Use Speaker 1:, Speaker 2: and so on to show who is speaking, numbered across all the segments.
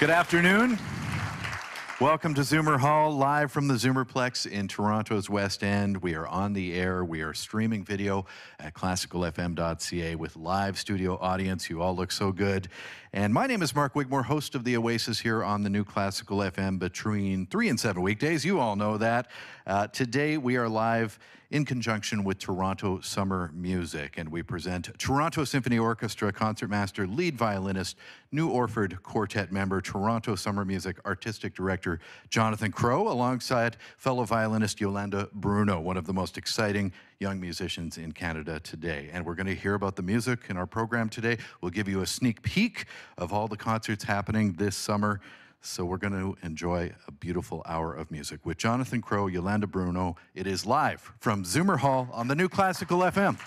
Speaker 1: Good afternoon. Welcome to Zoomer Hall, live from the Zoomerplex in Toronto's West End. We are on the air. We are streaming video at classicalfm.ca with live studio audience. You all look so good. And my name is Mark Wigmore, host of The Oasis here on the new Classical FM between 3 and 7 weekdays. You all know that. Uh, today we are live in conjunction with Toronto Summer Music, and we present Toronto Symphony Orchestra concertmaster, lead violinist, New Orford Quartet member, Toronto Summer Music artistic director Jonathan Crow, alongside fellow violinist Yolanda Bruno, one of the most exciting young musicians in Canada today. And we're going to hear about the music in our program today. We'll give you a sneak peek of all the concerts happening this summer. So we're going to enjoy a beautiful hour of music with Jonathan Crow, Yolanda Bruno. It is live from Zoomer Hall on the new Classical FM.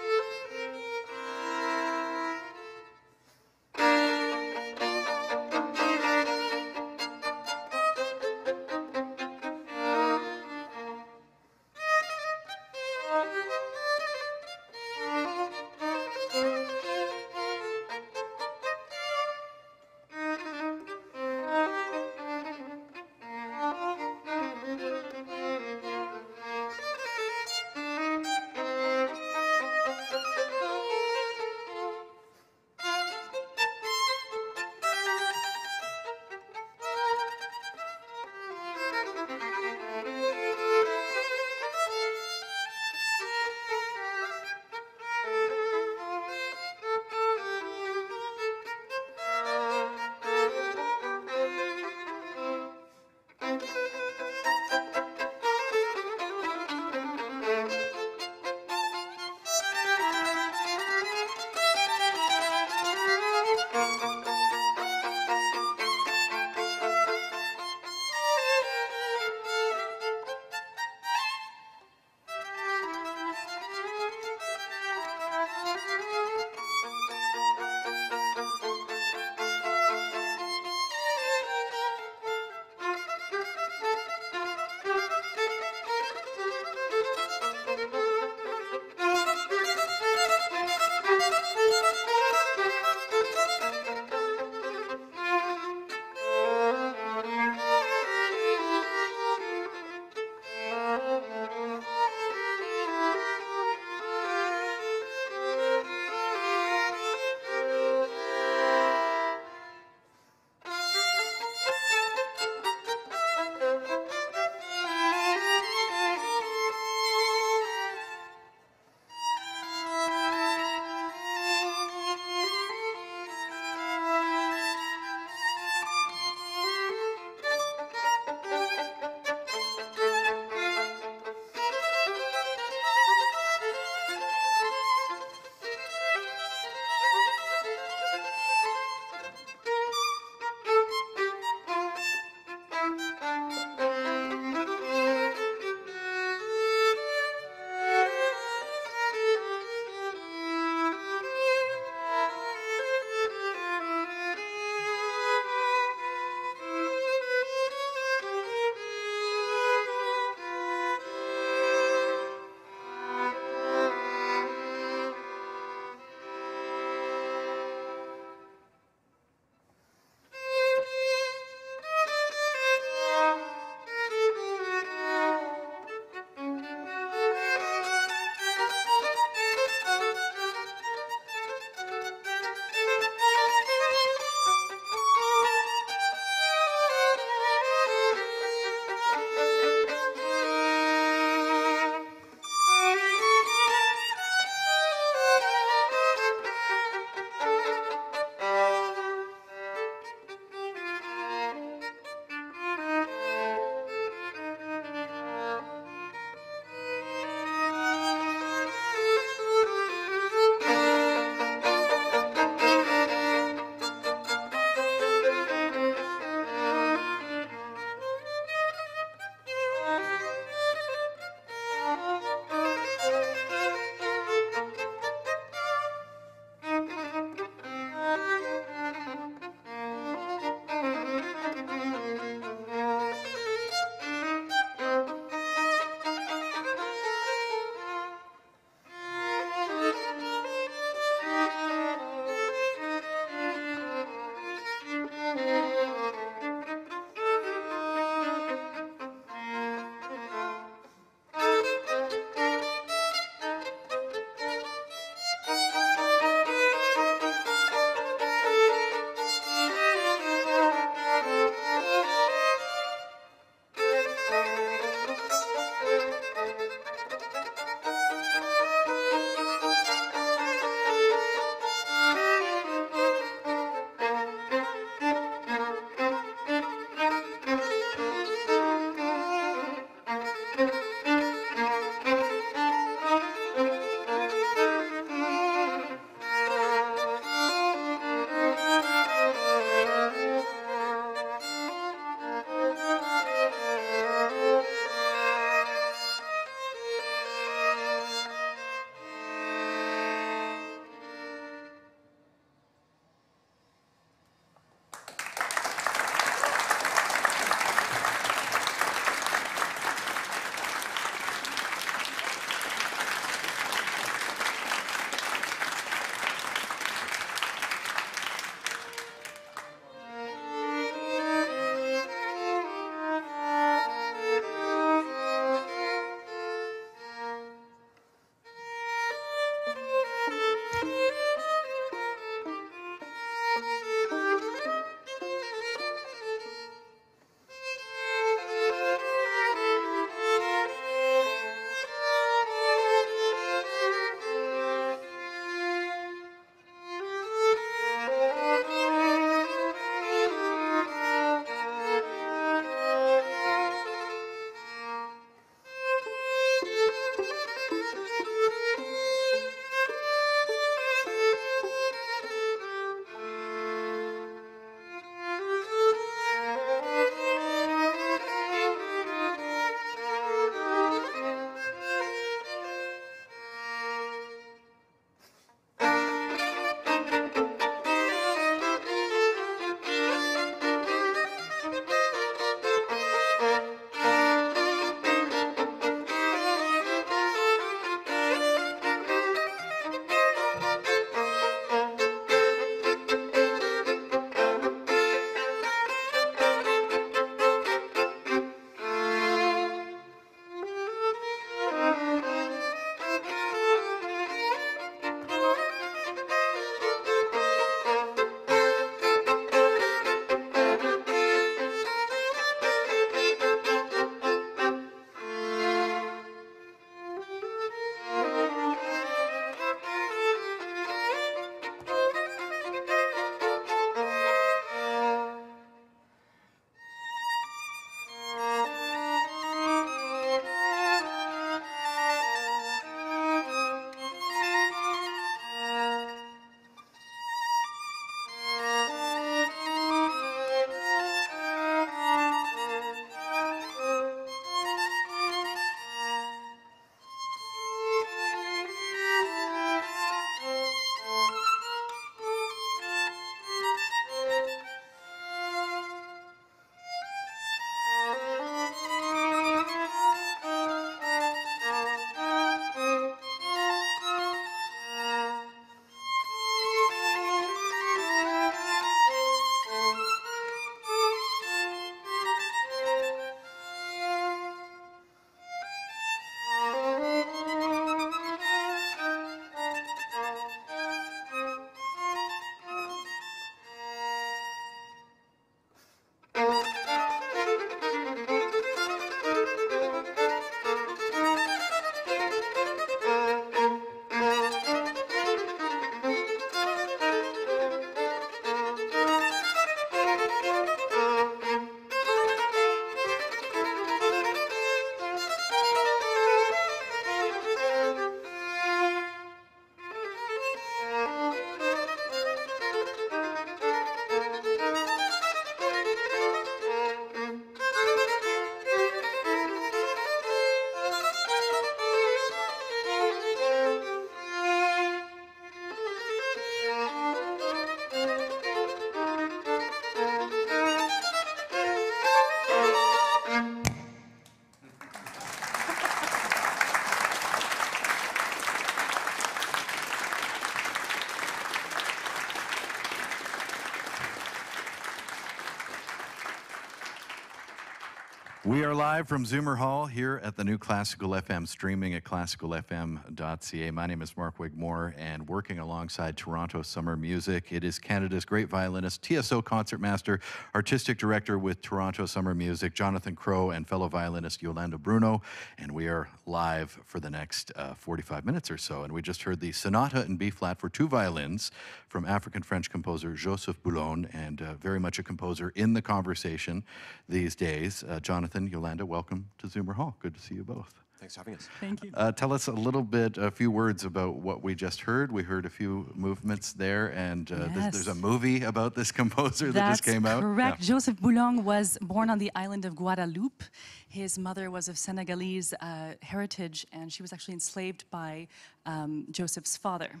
Speaker 1: Live from Zoomer Hall here at the new Classical FM, streaming at classicalfm.ca. My name is Mark Wigmore, and working alongside Toronto Summer Music, it is Canada's great violinist, TSO concertmaster, artistic director with Toronto Summer Music, Jonathan Crow, and fellow violinist Yolanda Bruno. And we are live for the next uh, 45 minutes or so. And we just heard the Sonata in B flat for two violins from African French composer Joseph Boulogne, and uh, very much a composer in the conversation these days. Uh, Jonathan Jonathan, Yolanda, welcome to Zoomer Hall. Good to see you both.
Speaker 2: Thanks for having us.
Speaker 3: Thank you.
Speaker 1: Uh, tell us a little bit, a few words about what we just heard. We heard a few movements there, and uh,
Speaker 3: yes.
Speaker 1: there's, there's, a movie about this composer
Speaker 3: That's
Speaker 1: that just came out.
Speaker 3: correct. Yeah. Joseph Boulogne was born on the island of Guadeloupe. His mother was of Senegalese uh, heritage, and she was actually enslaved by um, Joseph's father.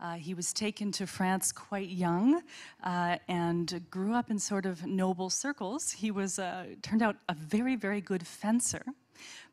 Speaker 3: Uh, he was taken to France quite young uh, and grew up in sort of noble circles. He was uh, turned out a very, very good fencer,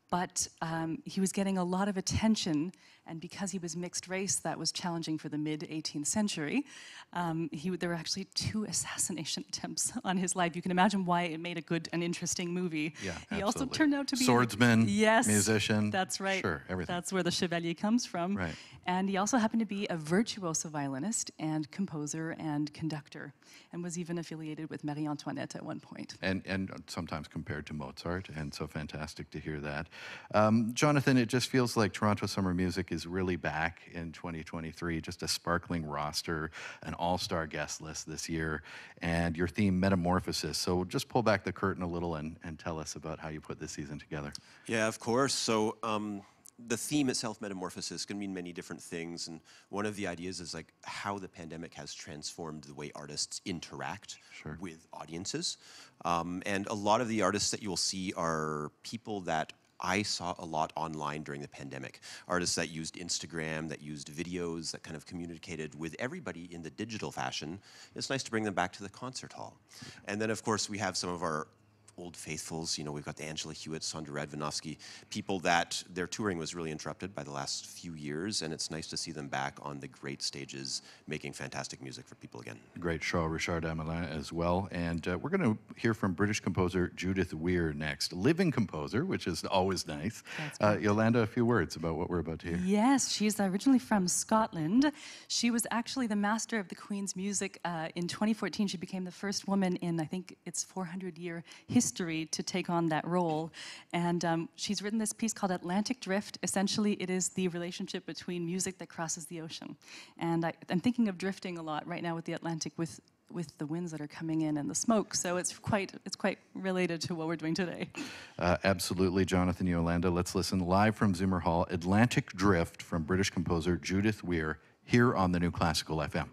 Speaker 3: but um, he was getting a lot of attention and because he was mixed race, that was challenging for the mid 18th century. Um, he, there were actually two assassination attempts on his life. You can imagine why it made a good and interesting movie.
Speaker 1: Yeah,
Speaker 3: he
Speaker 1: absolutely.
Speaker 3: also turned out to be a
Speaker 1: swordsman,
Speaker 3: yes,
Speaker 1: musician.
Speaker 3: That's right.
Speaker 1: Sure, everything.
Speaker 3: That's where the Chevalier comes from.
Speaker 1: Right.
Speaker 3: And he also happened to be a virtuoso violinist and composer and conductor, and was even affiliated with Marie Antoinette at one point.
Speaker 1: And and sometimes compared to Mozart, and so fantastic to hear that. Um, Jonathan, it just feels like Toronto Summer Music is really back in 2023, just a sparkling roster, an all star guest list this year, and your theme, Metamorphosis. So just pull back the curtain a little and, and tell us about how you put this season together.
Speaker 2: Yeah, of course. So, um, the theme itself, metamorphosis, can mean many different things. And one of the ideas is like how the pandemic has transformed the way artists interact sure. with audiences. Um, and a lot of the artists that you'll see are people that I saw a lot online during the pandemic. Artists that used Instagram, that used videos, that kind of communicated with everybody in the digital fashion. It's nice to bring them back to the concert hall. And then, of course, we have some of our old faithfuls. You know, we've got the Angela Hewitt, Sondra Radvanovsky, people that their touring was really interrupted by the last few years, and it's nice to see them back on the great stages making fantastic music for people again.
Speaker 1: Great show, Richard Hamelin as well. And uh, we're going to hear from British composer Judith Weir next. Living composer, which is always nice. Uh, Yolanda, a few words about what we're about to hear.
Speaker 3: Yes, she's originally from Scotland. She was actually the master of the Queen's music. Uh, in 2014, she became the first woman in, I think, its 400 year history history to take on that role. And um, she's written this piece called Atlantic Drift. Essentially, it is the relationship between music that crosses the ocean. And I, am thinking of drifting a lot right now with the Atlantic with with the winds that are coming in and the smoke. So it's quite it's quite related to what we're doing today.
Speaker 1: Uh, absolutely, Jonathan Yolanda. Let's listen live from Zoomer Hall, Atlantic Drift from British composer Judith Weir here on the new Classical FM.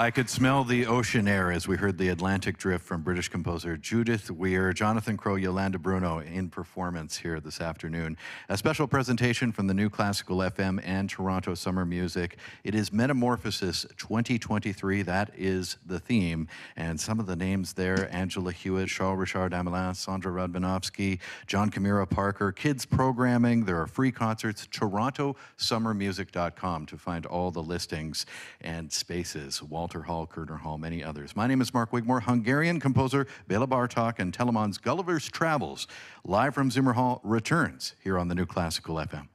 Speaker 1: I could smell the ocean air as we heard the Atlantic Drift from British composer Judith Weir, Jonathan Crow, Yolanda Bruno in performance here this afternoon. A special presentation from the New Classical FM and Toronto Summer Music. It is Metamorphosis 2023. That is the theme. And some of the names there Angela Hewitt, Charles Richard Hamelin, Sondra Radvanovsky, Jon Kimura Parker, kids programming. There are free concerts. TorontoSummerMusic.com to find all the listings and spaces. Walter Hall, Koerner Hall, many others. My name is Mark Wigmore, Hungarian composer Bela Bartok and Telemann's Gulliver's Travels, live from Zoomer Hall, returns here on the new Classical FM.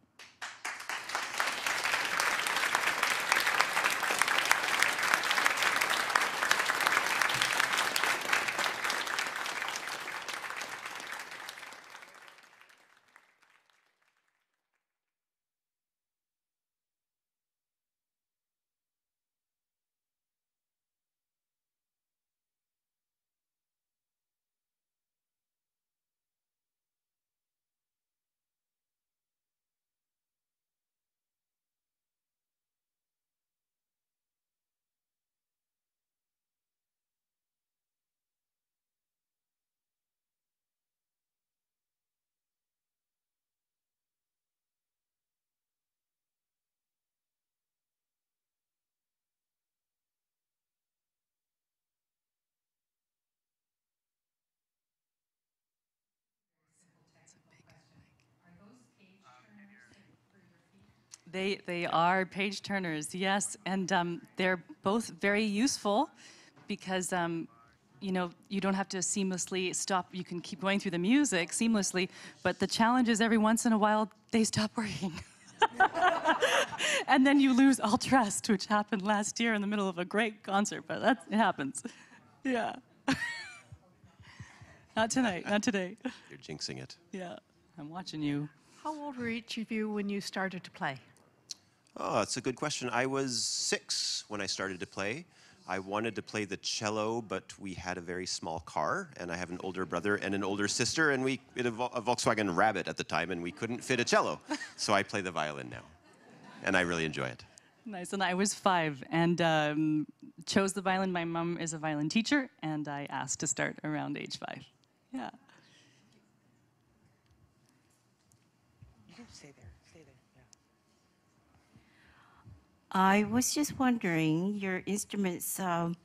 Speaker 3: They, they are page turners, yes, and um, they're both very useful because um, you know you don't have to seamlessly stop. You can keep going through the music seamlessly, but the challenge is every once in a while they stop working. and then you lose all trust, which happened last year in the middle of a great concert, but that it happens. Yeah. not tonight, not today.
Speaker 2: You're jinxing it.
Speaker 3: Yeah, I'm watching you.
Speaker 4: How old were each of you when you started to play?
Speaker 2: Oh, that's a good question. I was six when I started to play. I wanted to play the cello, but we had a very small car, and I have an older brother and an older sister, and we had a, Volkswagen Rabbit at the time, and we couldn't fit a cello. so I play the violin now, and I really enjoy it.
Speaker 3: Nice. And I was five and um, chose the violin. My mom is a violin teacher, and I asked to start around age five. Yeah.
Speaker 5: I was just wondering, your instruments um,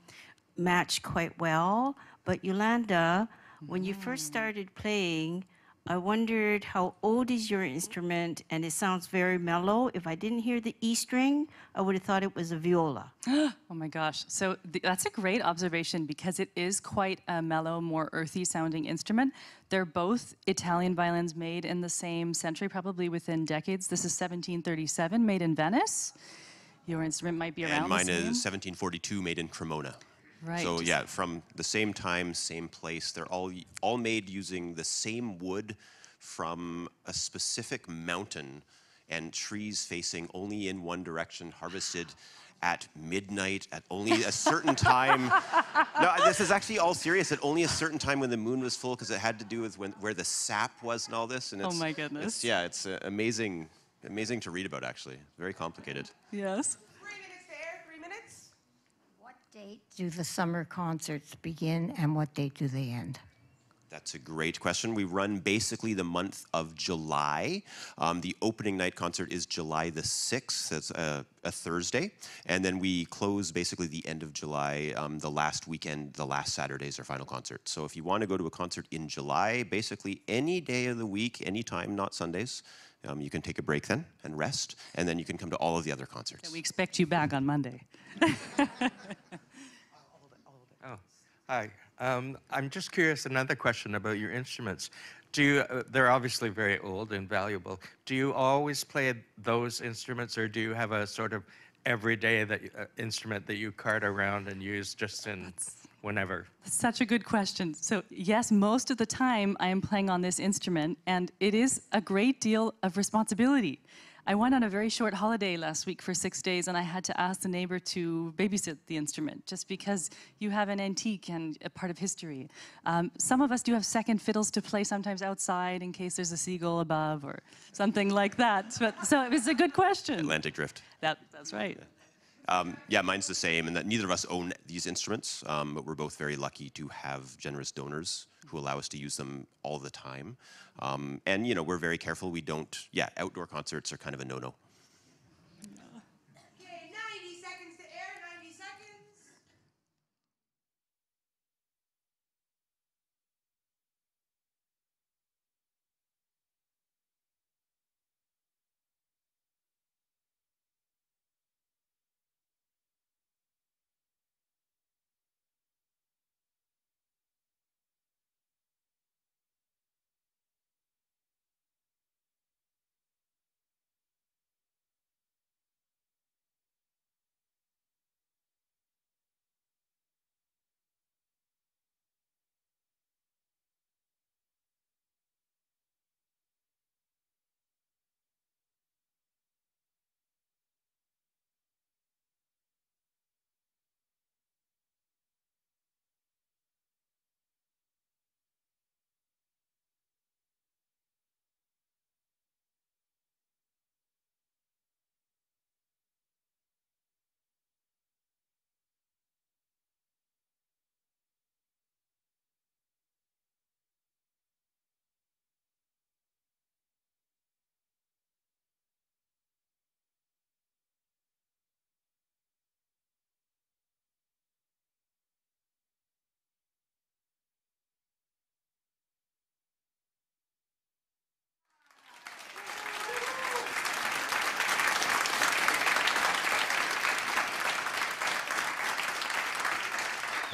Speaker 5: match quite well, but Yolanda, when you first started playing, I wondered how old is your instrument, and it sounds very mellow. If I didn't hear the E string, I would have thought it was a viola.
Speaker 3: oh my gosh. So th- that's a great observation because it is quite a mellow, more earthy sounding instrument. They're both Italian violins made in the same century, probably within decades. This is 1737, made in Venice. Your instrument might be around
Speaker 2: And mine is 1742, made in Cremona.
Speaker 3: Right.
Speaker 2: So yeah, from the same time, same place. They're all all made using the same wood from a specific mountain and trees facing only in one direction, harvested at midnight at only a certain time. no, this is actually all serious. At only a certain time when the moon was full, because it had to do with when, where the sap was and all this. And
Speaker 3: Oh
Speaker 2: it's,
Speaker 3: my goodness.
Speaker 2: It's, yeah, it's uh, amazing, amazing to read about. Actually, very complicated.
Speaker 3: Yes.
Speaker 6: Three minutes there, three minutes.
Speaker 7: What date do the summer concerts begin and what date do they end?
Speaker 2: That's a great question. We run basically the month of July. Um, the opening night concert is July the 6th. That's a, a Thursday. And then we close basically the end of July, um, the last weekend, the last Saturday is our final concert. So if you want to go to a concert in July, basically any day of the week, anytime, not Sundays, um, you can take a break then and rest. And then you can come to all of the other concerts.
Speaker 3: We expect you back on Monday.
Speaker 8: Oh, hi. Um, I'm just curious. Another question about your instruments. Do you? Uh, they're obviously very old and valuable. Do you always play those instruments, or do you have a sort of everyday that uh, instrument that you cart around and use just in whenever?
Speaker 3: Such a good question. So, yes, most of the time I am playing on this instrument, and it is a great deal of responsibility. I went on a very short holiday last week for six days, and I had to ask the neighbor to babysit the instrument just because you have an antique and a part of history. Um, some of us do have second fiddles to play sometimes outside in case there's a seagull above or something like that. But, so it was a good question.
Speaker 2: Atlantic Drift.
Speaker 3: That, that's right.
Speaker 2: Um, yeah, mine's the same, and that neither of us own these instruments, um, but we're both very lucky to have generous donors who allow us to use them all the time. Um, and you know, we're very careful. We don't. Yeah, outdoor concerts are kind of a no-no.
Speaker 6: Okay, 90 seconds to air, 90 seconds.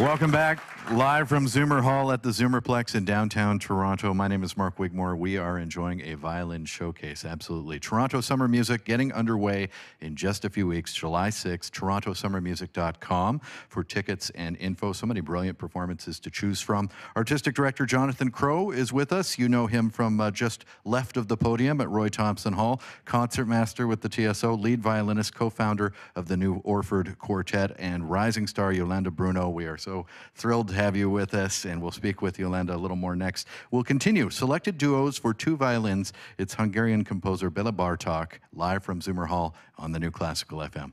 Speaker 1: Welcome back. Live from Zoomer Hall at the Zoomerplex in downtown Toronto. My name is Mark Wigmore. We are enjoying a violin showcase. Absolutely. Toronto Summer Music getting underway in just a few weeks, July 6th, torontosummermusic.com for tickets and info. So many brilliant performances to choose from. Artistic Director Jonathan Crow is with us. You know him from uh, just left of the podium at Roy Thomson Hall, concertmaster with the TSO, lead violinist, co founder of the new Orford Quartet, and rising star Yolanda Bruno. We are so thrilled to have you with us, and we'll speak with Yolanda a little more next. We'll continue. Selected duos for two violins. It's Hungarian composer Bela Bartok, live from Zoomer Hall on the new Classical FM.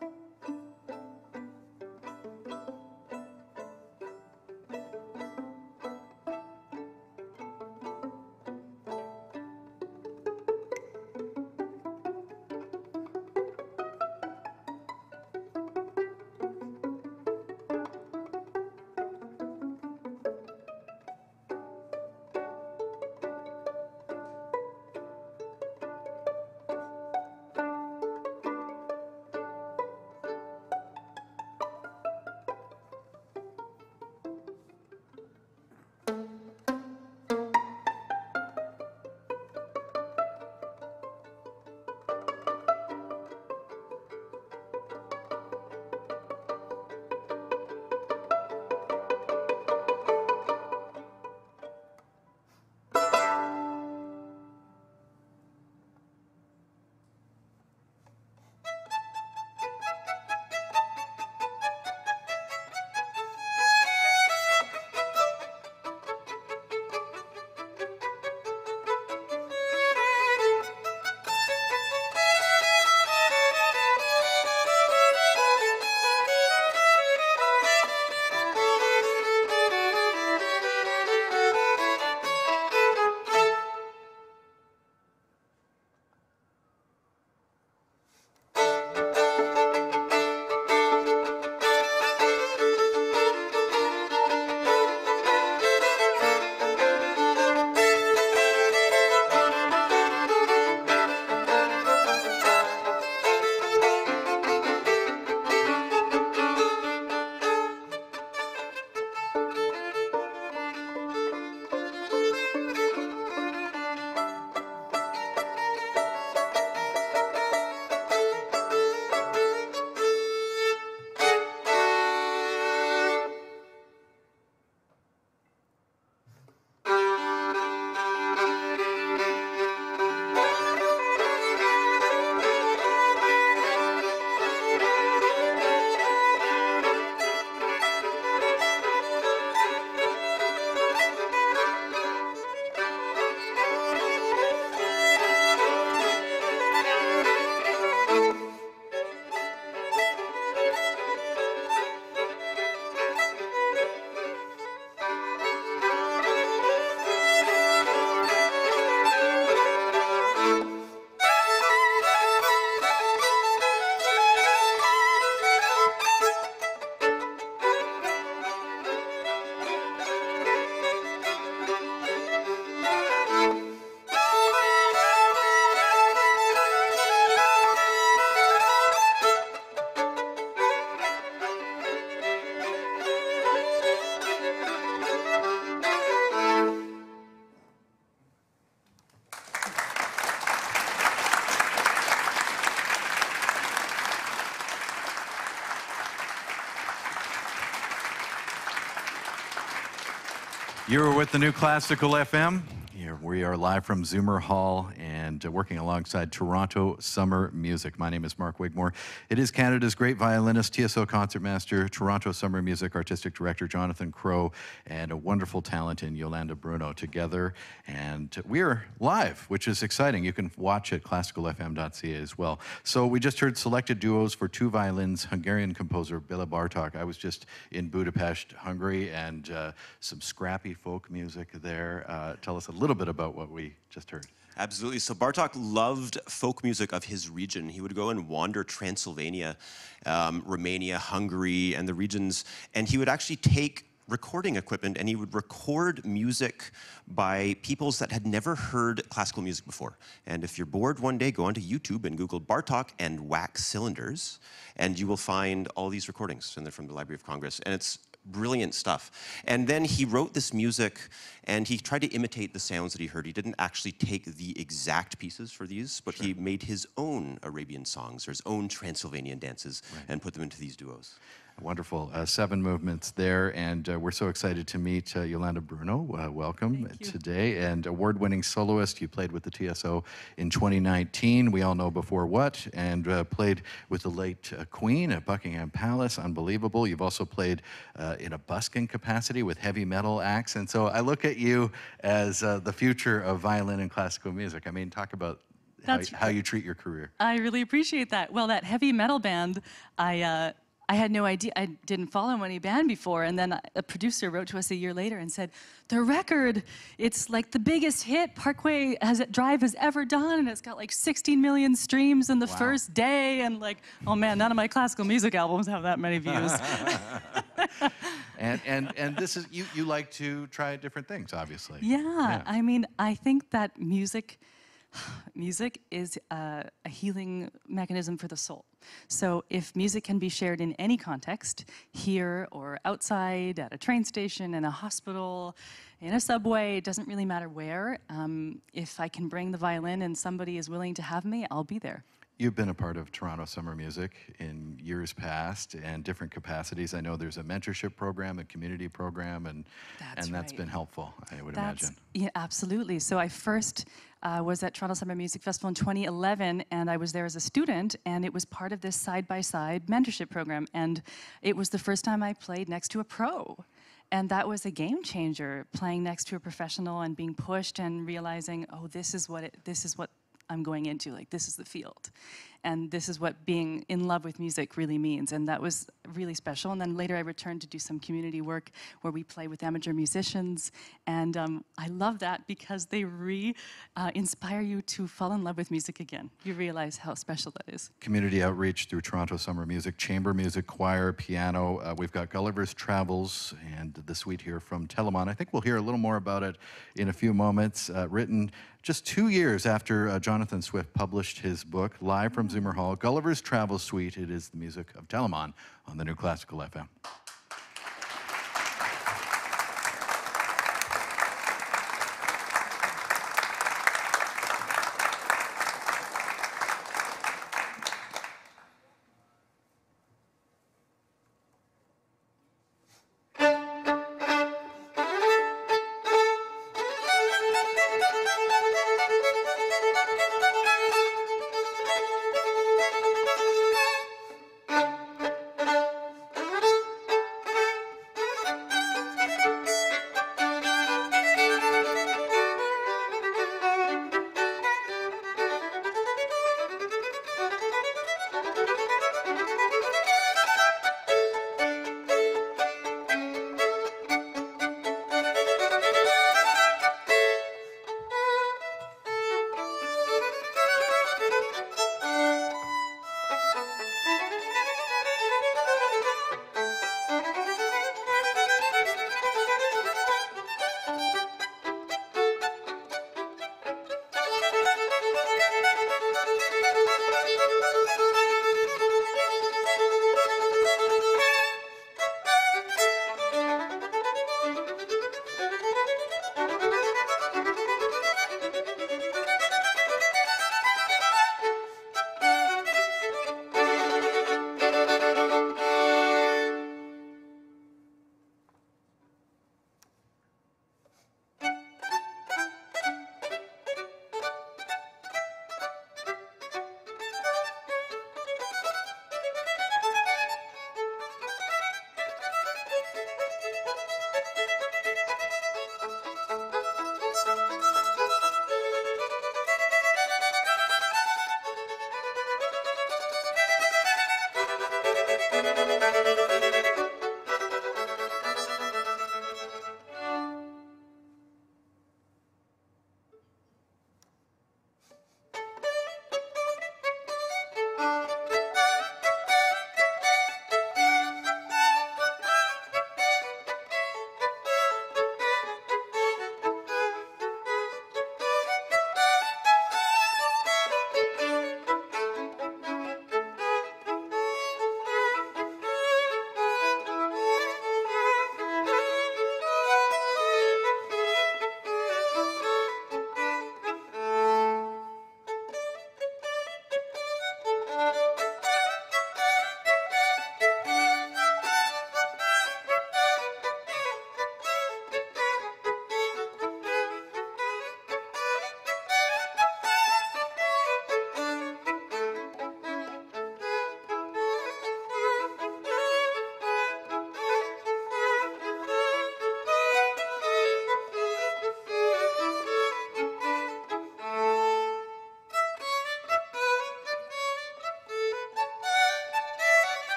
Speaker 1: You're with the new Classical FM. Here we are live from Zoomer Hall and uh, working alongside Toronto Summer Music. My name is Mark Wigmore. It is Canada's great violinist, TSO concertmaster, Toronto Summer Music artistic director Jonathan Crow, and a wonderful talent in Yolanda Bruno together. And we are live, which is exciting. You can watch at classicalfm.ca as well. So we just heard selected duos for two violins, Hungarian composer Bela Bartok. I was just in Budapest, Hungary, and uh, some scrappy folk music there. Uh, tell us a little bit about what we just heard.
Speaker 2: Absolutely. So Bartok loved folk music of his region. He would go and wander Transylvania, um, Romania, Hungary, and the regions, and he would actually take recording equipment and he would record music by peoples that had never heard classical music before. And if you're bored one day, go onto YouTube and Google Bartok and wax cylinders, and you will find all these recordings, and they're from the Library of Congress. And it's brilliant stuff. And then he wrote this music and he tried to imitate the sounds that he heard. He didn't actually take the exact pieces for these, but sure. he made his own Arabian songs or his own Transylvanian dances right. and put them into these duos.
Speaker 1: Wonderful. Uh, seven movements there, and uh, we're so excited to meet uh, Yolanda Bruno. Uh, welcome today. And award winning soloist. You played with the TSO in 2019. We all know before what, and uh, played with the late uh, Queen at Buckingham Palace. Unbelievable. You've also played in a busking capacity with heavy metal acts. And so I look at you as the future of violin and classical music. I mean, talk about how, how, you treat your career.
Speaker 3: I really appreciate that. Well, that heavy metal band, I uh, I had no idea. I didn't follow any band before. And then a producer wrote to us a year later and said, the record, it's like the biggest hit Parkway has, Drive has ever done. And it's got like 16 million streams in the wow. first day. And like, oh man, none of my classical music albums have that many views.
Speaker 1: and, and, and this is, you, you like to try different things, obviously.
Speaker 3: Yeah, yeah. I mean, I think that music, music is a, a, healing mechanism for the soul. So if music can be shared in any context, here or outside, at a train station, in a hospital, in a subway, it doesn't really matter where. Um, if I can bring the violin and somebody is willing to have me, I'll be there.
Speaker 1: You've been a part of Toronto Summer Music in years past and different capacities. I know there's a mentorship program, a community program, and that's and that's right. been helpful. I would
Speaker 3: that's,
Speaker 1: imagine.
Speaker 3: Yeah, absolutely. So I first uh, was at Toronto Summer Music Festival in 2011, and I was there as a student, and it was part of this side-by-side mentorship program, and it was the first time I played next to a pro. And that was a game changer, playing next to a professional and being pushed and realizing, oh, this is what it, this is what I'm going into. Like, this is the field. And this is what being in love with music really means. And that was really special. And then later I returned to do some community work where we play with amateur musicians. And um, I love that because they re uh, inspire you to fall in love with music again. You realize how special that is.
Speaker 1: Community outreach through Toronto Summer Music, chamber music, choir, piano. Uh, we've got Gulliver's Travels and the suite here from Telemann. I think we'll hear a little more about it in a few moments. Uh, written just two years after uh, Jonathan Swift published his book, Live from Zoomer Hall, Gulliver's Travel Suite. It is the music of Telemann on the new Classical FM.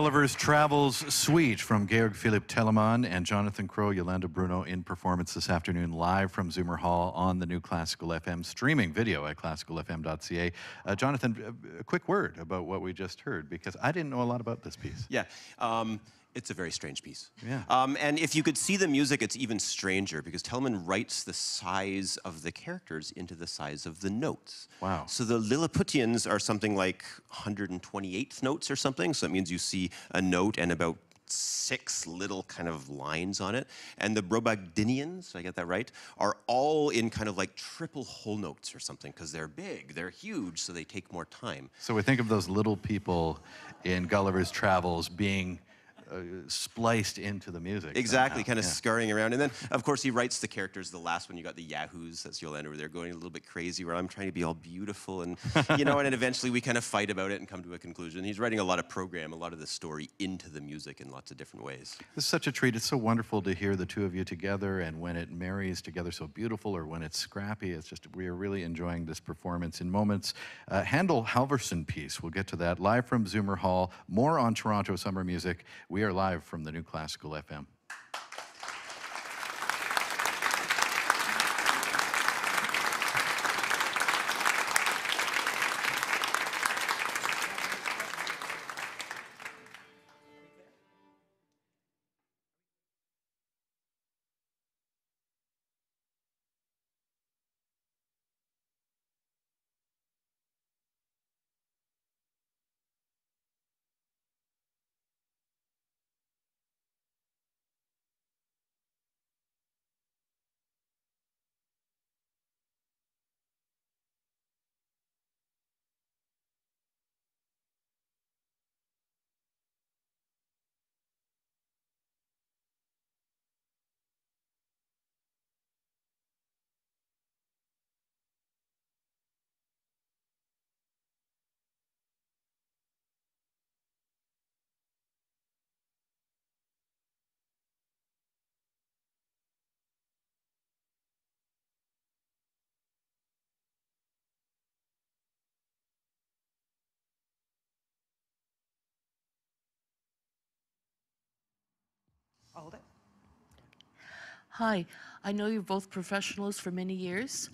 Speaker 1: Gulliver's Travels Suite from Georg Philipp Telemann and Jonathan Crow, Yolanda Bruno in performance this afternoon live from Zoomer Hall on the new Classical FM streaming video at classicalfm.ca. Uh, Jonathan, a quick word about what we just heard because I didn't know a lot about this piece.
Speaker 2: Yeah. Um, it's a very strange piece.
Speaker 1: Yeah.
Speaker 2: Um, and if you could see the music, it's even stranger because Telemann writes the size of the characters into the size of the notes.
Speaker 1: Wow.
Speaker 2: So the Lilliputians are something like 128th notes or something. So that means you see a note and about six little kind of lines on it. And the Brobagdinians, I get that right, are all in kind of like triple whole notes or something because they're big, they're huge, so they take more time.
Speaker 1: So we think of those little people in Gulliver's Travels being uh, spliced into the music.
Speaker 2: Exactly,
Speaker 1: somehow.
Speaker 2: kind of
Speaker 1: Yeah.
Speaker 2: scurrying around. And then, of course, he writes the characters. The last one, you got the Yahoos, that's Yolanda, where they're going a little bit crazy, where I'm trying to be all beautiful. And, you know, and then eventually we kind of fight about it and come to a conclusion. He's writing a lot of program, a lot of the story into the music in lots of different ways.
Speaker 1: This is such a treat. It's so wonderful to hear the two of you together, and when it marries together so beautiful, or when it's scrappy, it's just we are really enjoying this performance. In moments, uh, Handel Halvorsen piece. We'll get to that live from Zoomer Hall. More on Toronto summer music. We are live from the new Classical FM.
Speaker 9: Hold it.
Speaker 10: Hi, I know you're both professionals for many years.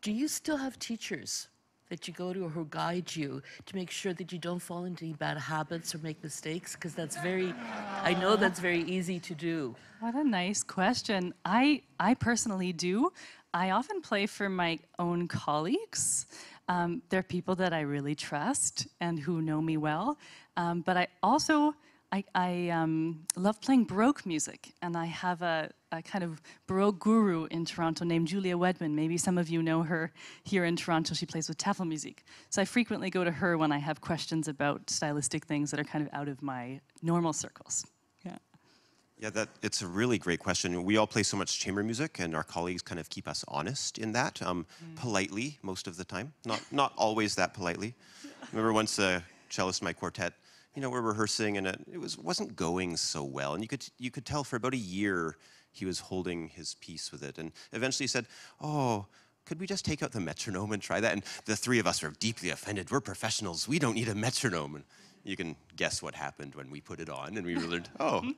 Speaker 10: Do you still have teachers that you go to or who guide you to make sure that you don't fall into any bad habits or make mistakes? Because that's very, I know that's very easy to do.
Speaker 3: What a nice question. I, I personally do. I often play for my own colleagues. Um, they're people that I really trust and who know me well. Um, but I also I, I um, love playing Baroque music, and I have a, a kind of Baroque guru in Toronto named Julia Wedman. Maybe some of you know her here in Toronto. She plays with Tafelmusik. So I frequently go to her when I have questions about stylistic things that are kind of out of my normal circles. Yeah.
Speaker 2: Yeah, that it's a really great question. We all play so much chamber music, and our colleagues kind of keep us honest in that, um, politely most of the time. Not not always that politely. Remember once a cellist in my quartet, you know, we're rehearsing, and it, was wasn't going so well, and you could you could tell for about a year he was holding his peace with it, and eventually he said, "Oh." Could we just take out the metronome and try that? And the three of us were deeply offended. We're professionals. We don't need a metronome. And you can guess what happened when we put it on and we learned, oh.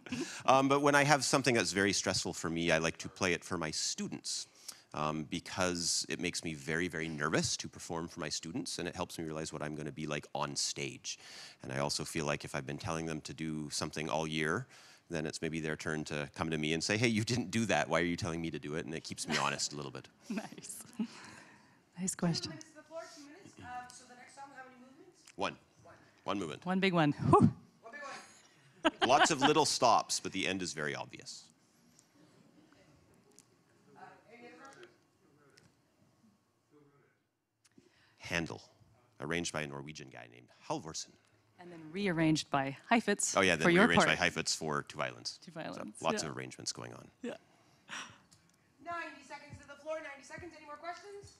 Speaker 2: Um, but when I have something that's very stressful for me, I like to play it for my students um, because it makes me very, very nervous to perform for my students and it helps me realize what I'm going to be like on stage. And I also feel like if I've been telling them to do something all year, then it's maybe their turn to come to me and say, hey, you didn't do that. Why are you telling me to do it? And it keeps me honest a little bit.
Speaker 3: Nice. nice question.
Speaker 6: minutes to the floor, two minutes. Um, so the next song, how many movements?
Speaker 2: One. One movement.
Speaker 3: One big one. Whew.
Speaker 6: One big one.
Speaker 2: Lots of little stops, but the end is very obvious. Handel, arranged by a Norwegian guy named Halvorsen.
Speaker 3: And then rearranged by Heifetz
Speaker 2: Oh yeah, then
Speaker 3: for your
Speaker 2: rearranged by Heifetz for two violins.
Speaker 3: Two violins,
Speaker 2: So lots
Speaker 3: yeah.
Speaker 2: of arrangements going on.
Speaker 3: Yeah.
Speaker 6: 90 seconds to the floor, 90 seconds. Any more questions?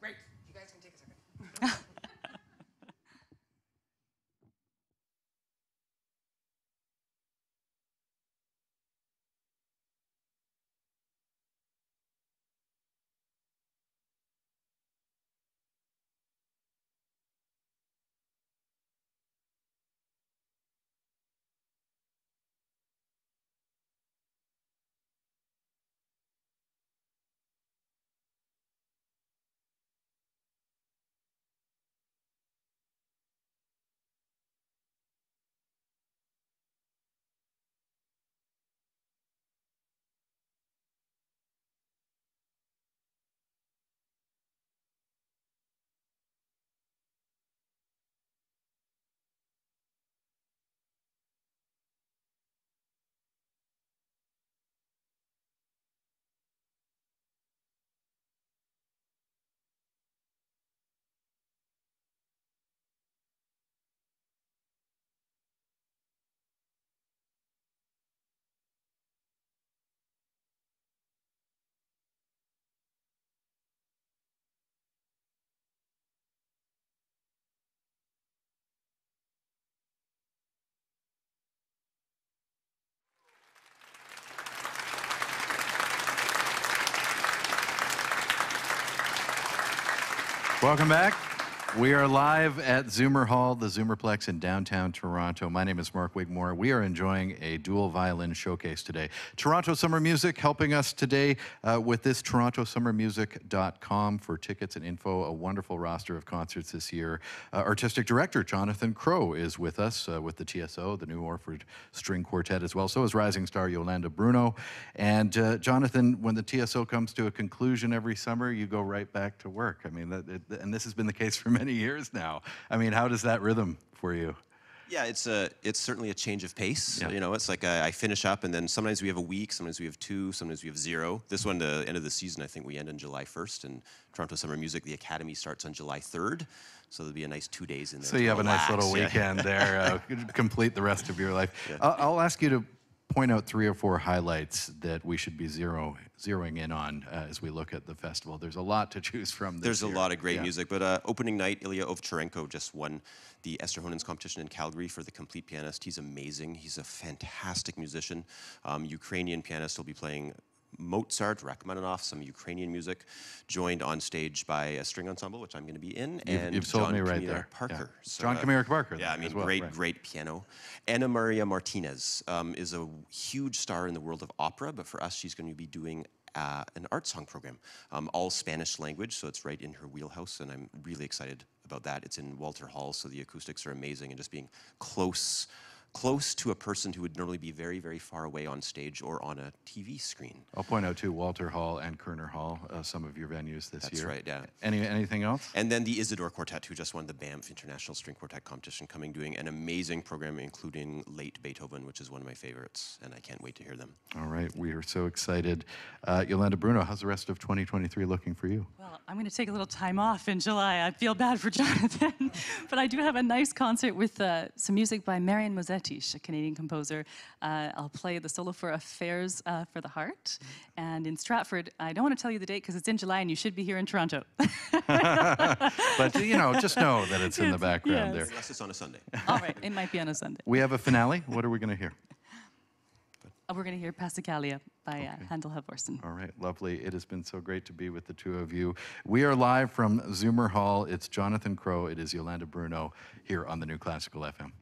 Speaker 6: Great. You guys can take a second.
Speaker 1: Welcome back. We are live at Zoomer Hall, the Zoomerplex in downtown Toronto. My name is Mark Wigmore. We are enjoying a dual violin showcase today. Toronto Summer Music helping us today uh, with this torontosummermusic.com for tickets and info. A wonderful roster of concerts this year. Uh, Artistic Director Jonathan Crow is with us uh, with the TSO, the New Orford String Quartet as well. So is rising star Yolanda Bruno. And uh, Jonathan, when the TSO comes to a conclusion every summer, you go right back to work. I mean, that, it, and this has been the case for many years now. I mean, how does that rhythm for you?
Speaker 2: Yeah, it's a it's certainly a change of pace.
Speaker 1: Yeah.
Speaker 2: You know, it's like I, I finish up, and then sometimes we have a week, sometimes we have two, sometimes we have zero. This one, the end of the season, I think we end on July 1st, and Toronto Summer Music, the Academy starts on July 3rd. So there'll be a nice two days in there.
Speaker 1: So you have a nice
Speaker 2: relax.
Speaker 1: little
Speaker 2: Yeah.
Speaker 1: weekend there, uh, complete the rest of your life. I'll, I'll ask you to point out three or four highlights that we should be zero, zeroing in on uh, as we look at the festival. There's a lot to choose from.
Speaker 2: There's a lot of great
Speaker 1: Yeah.
Speaker 2: music, but uh, opening night, Illia Ovcharenko just won the Esther Honens competition in Calgary for the complete pianist. He's amazing. He's a fantastic musician. Um, Ukrainian pianist will be playing Mozart, Rachmaninoff, some Ukrainian music, joined on stage by a string ensemble, which I'm going to be in,
Speaker 1: You've-
Speaker 2: and
Speaker 1: you've Jon right there. Yeah.
Speaker 2: Parker.
Speaker 1: Jon Kimura Parker
Speaker 2: Yeah, I mean,
Speaker 1: well,
Speaker 2: great,
Speaker 1: right.
Speaker 2: great piano. Ana María Martínez um, is a huge star in the world of opera, but for us, she's going to be doing uh, an art song program, um, all Spanish language, so it's right in her wheelhouse, and I'm really excited about that. It's in Walter Hall, so the acoustics are amazing, and just being close, close to a person who would normally be very, very far away on stage or on a TV screen.
Speaker 1: I'll point out too Walter Hall and Koerner Hall, uh, some of your venues this
Speaker 2: That's
Speaker 1: year.
Speaker 2: That's right, yeah.
Speaker 1: Any anything else?
Speaker 2: And then the Isidore Quartet, who just won the Banff International String Quartet competition, coming doing an amazing program, including late Beethoven, which is one of my favorites, and I can't wait to hear them.
Speaker 1: All right, we are so excited. Uh, Yolanda Bruno, how's the rest of 2023 looking for you?
Speaker 3: Well, I'm going to take a little time off in July. I feel bad for Jonathan, but I do have a nice concert with uh, some music by Marjan Mozetich, a Canadian composer. Uh, I'll play the solo for Affairs uh, for the Heart, and in Stratford. I don't want to tell you the date because it's in July, and you should be here in Toronto.
Speaker 1: But you know, just know that it's in the
Speaker 3: It's-
Speaker 1: background
Speaker 3: yes.
Speaker 1: there.
Speaker 2: Unless it's on a Sunday.
Speaker 3: All right, it might be on a Sunday.
Speaker 1: We have a finale. What are we going to hear?
Speaker 3: Uh, we're going to hear Passacaglia by uh, Handel Halvorsen.
Speaker 1: All right, lovely. It has been so great to be with the two of you. We are live from Zoomer Hall. It's Jonathan Crow. It is Yolanda Bruno here on the New Classical FM.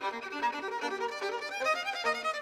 Speaker 9: Thank you.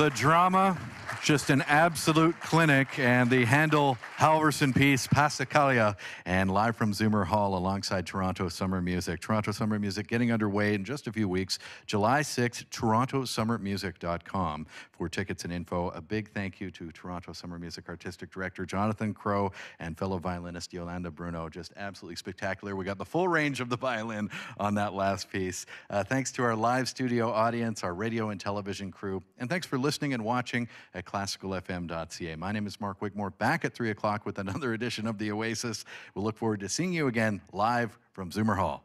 Speaker 1: The drama, just an absolute clinic, and the Halvorsen piece, Passacaglia, and live from Zoomer Hall alongside Toronto Summer Music. Toronto Summer Music getting underway in just a few weeks. July 6th, torontosummermusic.com for tickets and info. A big thank you to Toronto Summer Music Artistic Director Jonathan Crow and fellow violinist Yolanda Bruno. Just absolutely spectacular. We got the full range of the violin on that last piece. Uh, thanks to our live studio audience, our radio and television crew, and thanks for listening and watching at classicalfm.ca. My name is Mark Wigmore, back at 3 with another edition of The Oasis. We'll look forward to seeing you again live from Zoomer Hall.